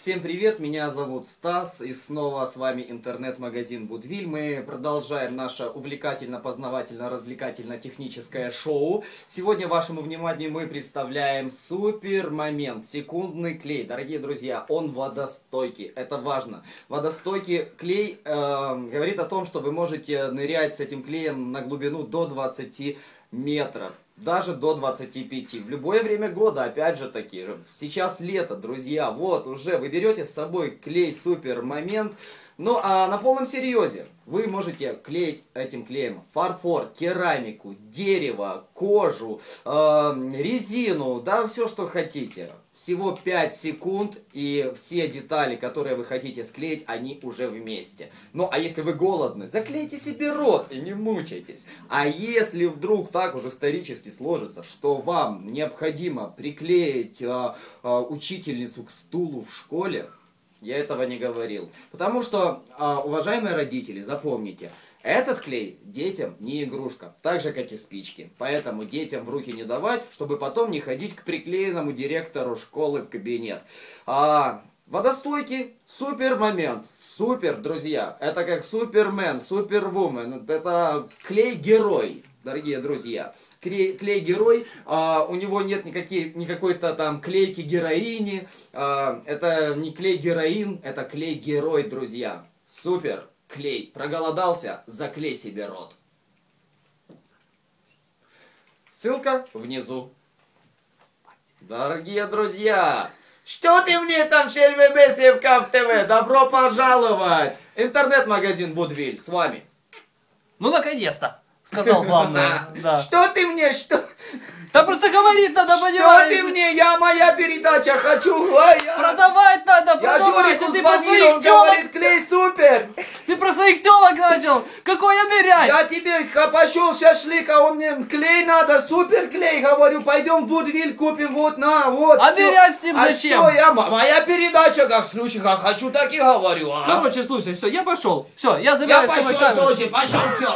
Всем привет, меня зовут Стас, и снова с вами интернет-магазин Будвиль. Мы продолжаем наше увлекательно-познавательно-развлекательно-техническое шоу. Сегодня вашему вниманию мы представляем супер момент, секундный клей. Дорогие друзья, он водостойкий, это важно. Водостойкий клей э, говорит о том, что вы можете нырять с этим клеем на глубину до 20 метров даже до 25. В любое время года, опять же таки же. Сейчас лето, друзья, вот уже вы берете с собой клей супер момент. Ну а на полном серьезе, вы можете клеить этим клеем фарфор, керамику, дерево, кожу, э, резину, да, все что хотите. Всего 5 секунд, и все детали, которые вы хотите склеить, они уже вместе. Ну, а если вы голодны, заклейте себе рот и не мучайтесь. А если вдруг так уже исторически сложится, что вам необходимо приклеить э, э, учительницу к стулу в школе, я этого не говорил. Потому что, э, уважаемые родители, запомните, этот клей детям не игрушка, так же как и спички. Поэтому детям в руки не давать, чтобы потом не ходить к приклеенному директору школы в кабинет. А, водостойкий, супер момент, супер, друзья. Это как супермен, супервумен, это клей-герой, дорогие друзья клей-герой, а, у него нет никакие, никакой-то там клейки героини, а, это не клей-героин, это клей-герой, друзья. Супер! клей. Проголодался? Заклей себе рот. Ссылка внизу. Дорогие друзья, что ты мне там, ШЛВБ, Севкав ТВ? Добро пожаловать! Интернет-магазин Будвиль с вами. Ну, наконец-то, сказал главное. Да. Что ты мне, что... Да просто говорить надо, что понимаешь? Что ты мне? Я моя передача хочу. Я... Продавать надо, продавать. Я Журику ты про своих он телок... говорит, клей супер. Ты про своих телок начал. Какой я ныряй? Я тебе пошел шашлык, а он мне клей надо, супер клей. Говорю, пойдем в Будвиль купим, вот на, вот. А все. нырять с ним а зачем? Что я, моя передача, как слушай, как хочу, так и говорю. А? Короче, слушай, все, я пошел. Все, я забираю Я пошел тоже, пошел, все.